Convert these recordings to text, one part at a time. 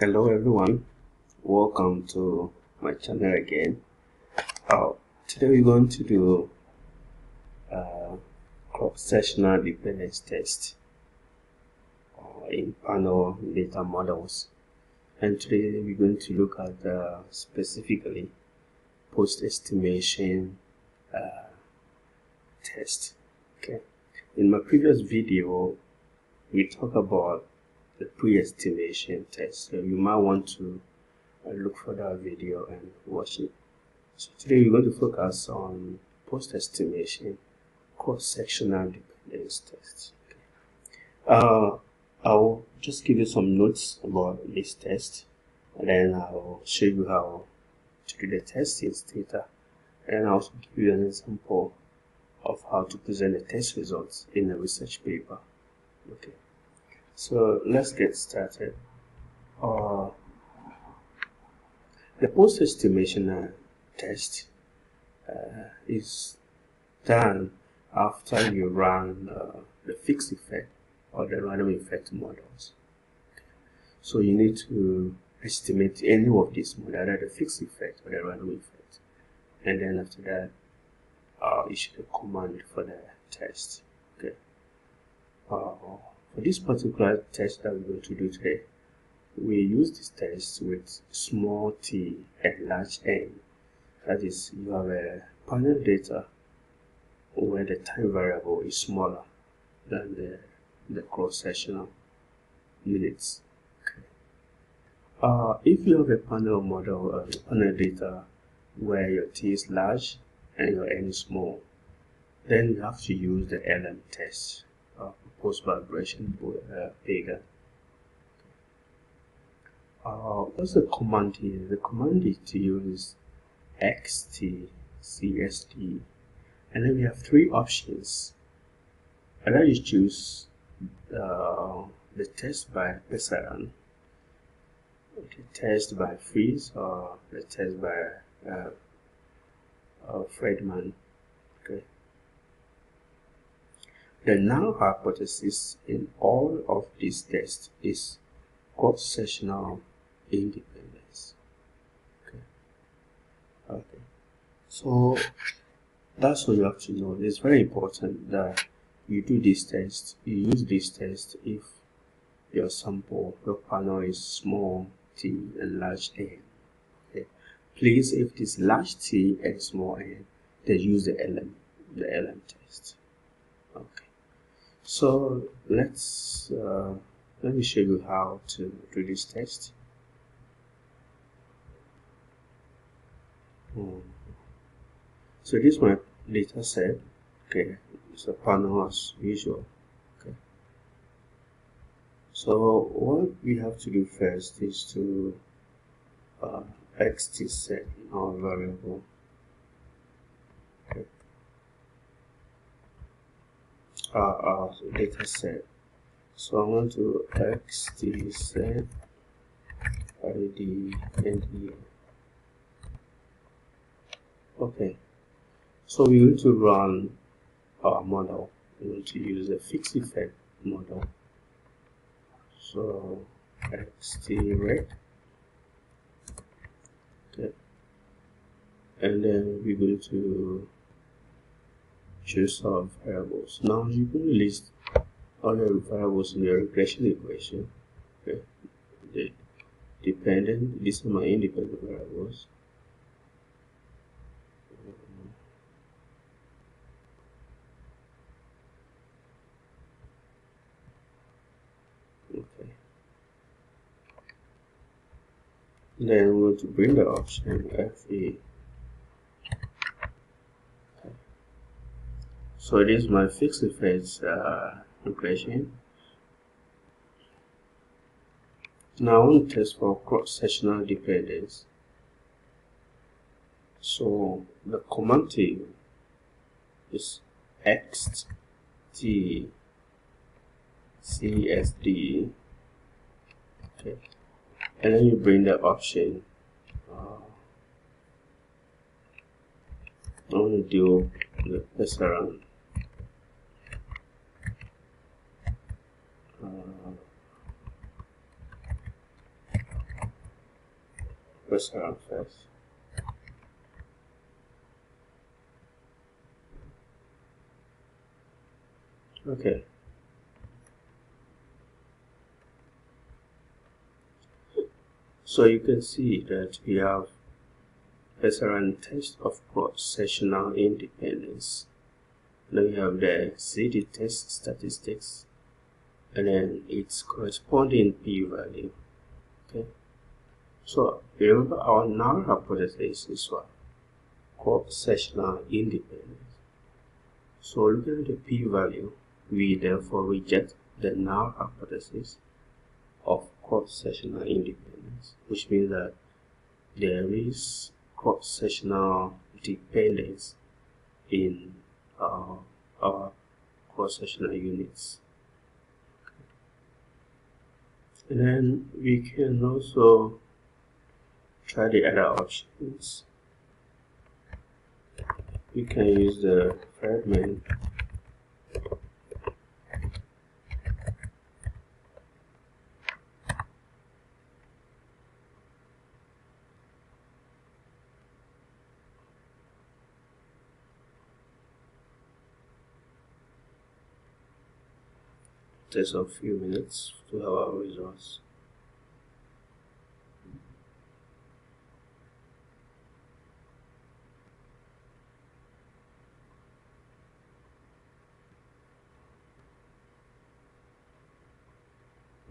hello everyone. Welcome to my channel again. Uh, today we're going to do uh, cross-sectional dependence test uh, in panel data models. And today we're going to look at uh, specifically post estimation uh, test. Okay. In my previous video we talked about the pre-estimation test. So you might want to uh, look for that video and watch it. So today we're going to focus on post-estimation cross-sectional dependence test uh, I'll just give you some notes about this test and then I'll show you how to do the test in Stata and I'll also give you an example of how to present the test results in a research paper. Okay so let's get started. Uh, the post estimation uh, test uh, is done after you run uh, the fixed effect or the random effect models. So you need to estimate any of these models, either the fixed effect or the random effect. And then after that, uh, issue the command for the test. Okay. For this particular test that we're going to do today, we use this test with small t and large n. That is, you have a panel data where the time variable is smaller than the, the cross-sectional units. Uh, if you have a panel model, uh, panel data where your t is large and your n is small, then you have to use the LM test uh, post vibration uh, bigger. Uh, what's the command here? The command is to use xtcsd and then we have three options. And then you choose uh, the test by Pesaran, the test by Frees, or the test by uh, uh, Friedman. Okay. The null hypothesis in all of these tests is cross-sectional independence. Okay. Okay. So that's what you have to know. It's very important that you do this test. You use this test if your sample, your panel is small t and large n. Okay. Please, if it is large t and small n, then use the LM, the LM test. Okay. So let's uh, let me show you how to do this test. Hmm. So this is my data set. Okay, it's a panel as usual. Okay. So what we have to do first is to uh, xt set our variable our, data set. So I'm going to xt set id and year. Okay, so we need to run our model. We want to use a fixed effect model. So xtreg. Okay, and then we're going to choose our variables. Now you can list all your variables in your regression equation. Okay. The dependent, these are my independent variables. Okay. Then we want to bring the option FE so it is my fixed effects uh, equation now I want to test for cross-sectional dependence. So the command to is okay. And then you bring the option. Uh, I want to do the this around around first. Okay. So you can see that we have SRN test of cross-sectional independence. Now we have the CD test statistics and then its corresponding p-value. Okay. So remember our null hypothesis is what? Cross-sectional independence. So looking at the p-value, we therefore reject the null hypothesis of cross-sectional independence, which means that there is cross-sectional dependence in uh, our cross-sectional units. And then we can also try the other options. You can use the Friedman takes a few minutes to have our results.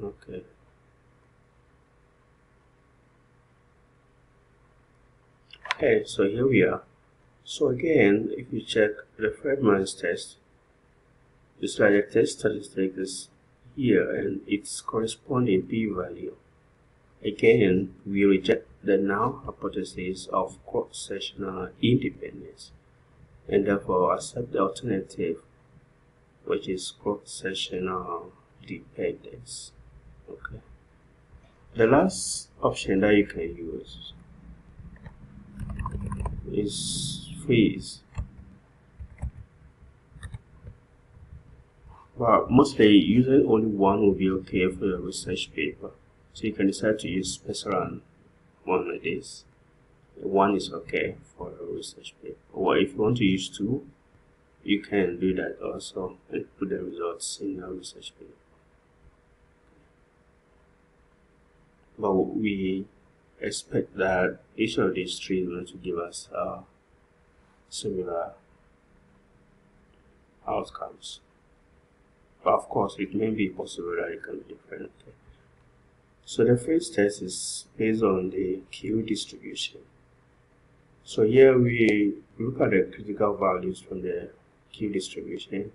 Okay. Okay, so here we are. So again, if you check the Friedman's test, the test statistics here and its corresponding p-value. Again, we reject the null hypothesis of cross-sectional independence and therefore accept the alternative which is cross-sectional dependence. Okay. The last option that you can use is Frees. But mostly using only one will be okay for your research paper. So you can decide to use SPECIAL one like this. One is okay for a research paper. Or if you want to use two, you can do that also and put the results in your research paper. But we expect that each of these three is going to give us uh, similar outcomes. But of course, it may be possible that it can be different. So the first test is based on the Q distribution. So here we look at the critical values from the Q distribution.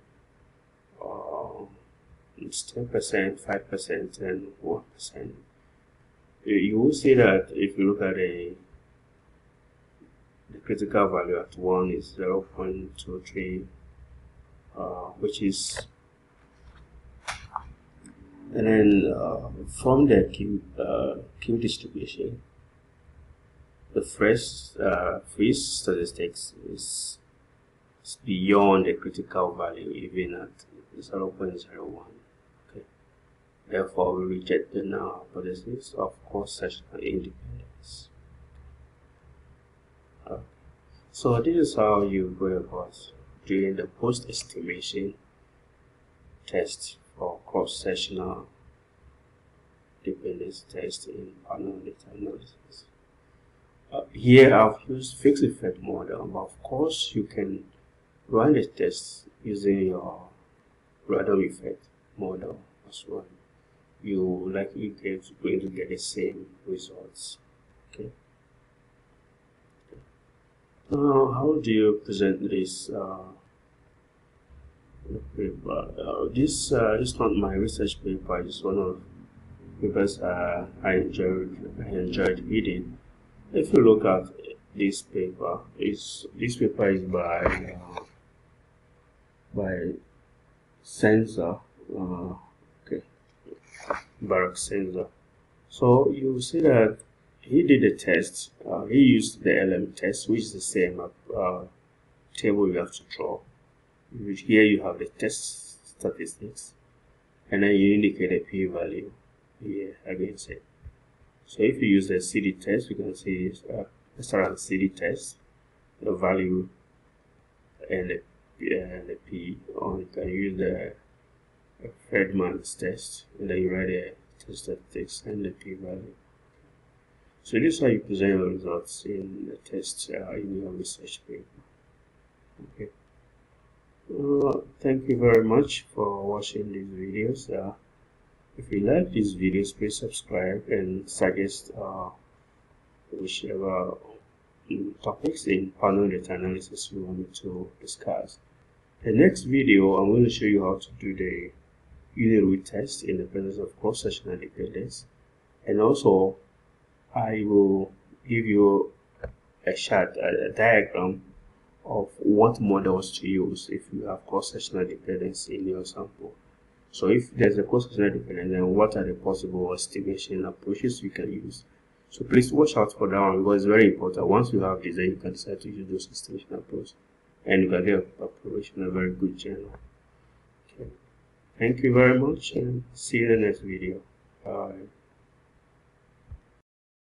Uh, it's 10%, 5%, and 1%. You will see that if you look at the, the critical value at 1 is 0.23, uh, which is and then uh, from the Q, uh, Q distribution, the Frees, uh, statistics is, is beyond the critical value even at 0.01. Okay. Therefore, we reject the null hypothesis of cross-sectional independence. Uh, so this is how you go about doing the post-estimation test for cross-sectional dependence test in panel data analysis. Uh, here I've used fixed effect model, but of course you can run the test using your random effect model as well. You likely get going to get the same results. Okay. Now, how do you present this uh, paper. Uh, this uh, is not my research paper. It's one of papers uh, I enjoyed. I enjoyed reading. If you look at this paper, is this paper is by uh, by Sensor. Uh, Barak Sensor. So you see that he did a test. Uh, he used the LM test, which is the same uh, table you have to draw here you have the test statistics and then you indicate a p-value here against it So if you use the CD test, you can see uh, start CD test, the value and the, and the P, or you can use the Friedman's test, and then you write a test statistics and the P value. So this is how you present your results in the test uh, in your research paper. Okay. Thank you very much for watching these videos. Uh, if you like these videos, please subscribe and suggest uh, whichever topics in panel data analysis you want me to discuss. The next video, I'm going to show you how to do the unit test in the presence of cross-sectional dependence and also I will give you a chart, a, a diagram of what models to use if you have cross-sectional dependence in your sample. So if there's a cross-sectional dependence, then what are the possible estimation approaches you can use? So please watch out for that one because it's very important. Once you have this, then you can decide to use those estimation approaches and you can get a preparation a very good journal. Thank you very much and see you in the next video. Bye.